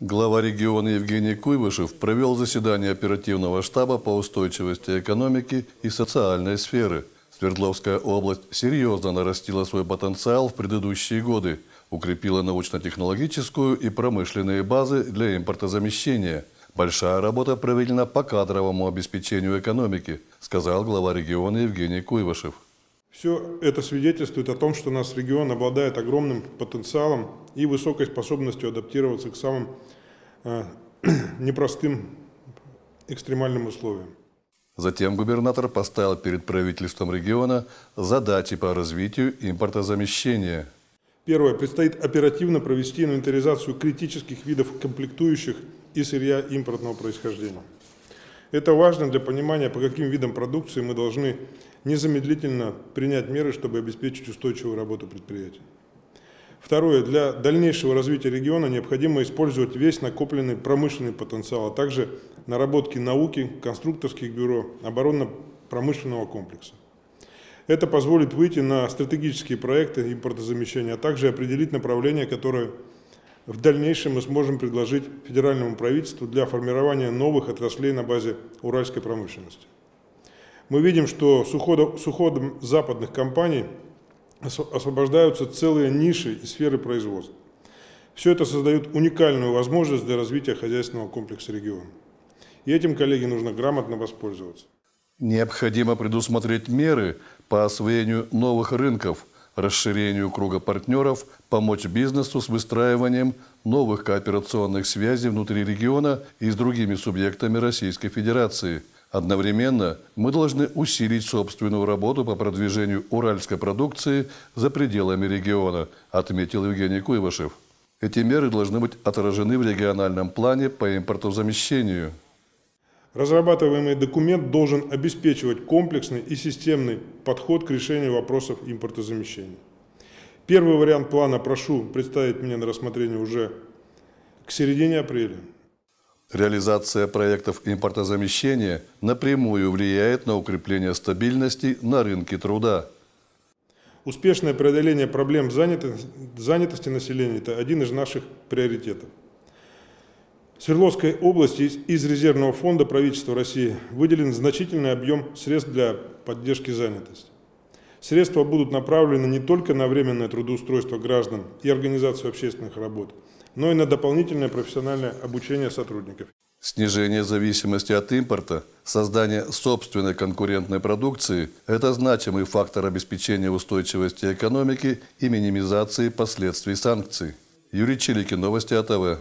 Глава региона Евгений Куйвышев провел заседание оперативного штаба по устойчивости экономики и социальной сферы. Свердловская область серьезно нарастила свой потенциал в предыдущие годы, укрепила научно-технологическую и промышленные базы для импортозамещения. Большая работа проведена по кадровому обеспечению экономики, сказал глава региона Евгений Куйвышев. Все это свидетельствует о том, что наш регион обладает огромным потенциалом и высокой способностью адаптироваться к самым э, непростым экстремальным условиям. Затем губернатор поставил перед правительством региона задачи по развитию импортозамещения. Первое. Предстоит оперативно провести инвентаризацию критических видов комплектующих и сырья импортного происхождения. Это важно для понимания, по каким видам продукции мы должны незамедлительно принять меры, чтобы обеспечить устойчивую работу предприятий. Второе. Для дальнейшего развития региона необходимо использовать весь накопленный промышленный потенциал, а также наработки науки, конструкторских бюро, оборонно-промышленного комплекса. Это позволит выйти на стратегические проекты импортозамещения, а также определить направление, которое в дальнейшем мы сможем предложить федеральному правительству для формирования новых отраслей на базе уральской промышленности. Мы видим, что с уходом, с уходом западных компаний освобождаются целые ниши и сферы производства. Все это создает уникальную возможность для развития хозяйственного комплекса региона. И этим, коллеги, нужно грамотно воспользоваться. Необходимо предусмотреть меры по освоению новых рынков – расширению круга партнеров, помочь бизнесу с выстраиванием новых кооперационных связей внутри региона и с другими субъектами Российской Федерации. Одновременно мы должны усилить собственную работу по продвижению уральской продукции за пределами региона, отметил Евгений Куйвашев. Эти меры должны быть отражены в региональном плане по импортозамещению. Разрабатываемый документ должен обеспечивать комплексный и системный подход к решению вопросов импортозамещения. Первый вариант плана прошу представить мне на рассмотрение уже к середине апреля. Реализация проектов импортозамещения напрямую влияет на укрепление стабильности на рынке труда. Успешное преодоление проблем занятости, занятости населения – это один из наших приоритетов. Свердловской области из резервного фонда правительства России выделен значительный объем средств для поддержки занятости. Средства будут направлены не только на временное трудоустройство граждан и организацию общественных работ, но и на дополнительное профессиональное обучение сотрудников. Снижение зависимости от импорта, создание собственной конкурентной продукции – это значимый фактор обеспечения устойчивости экономики и минимизации последствий санкций. Юрий Чиликин, Новости АТВ.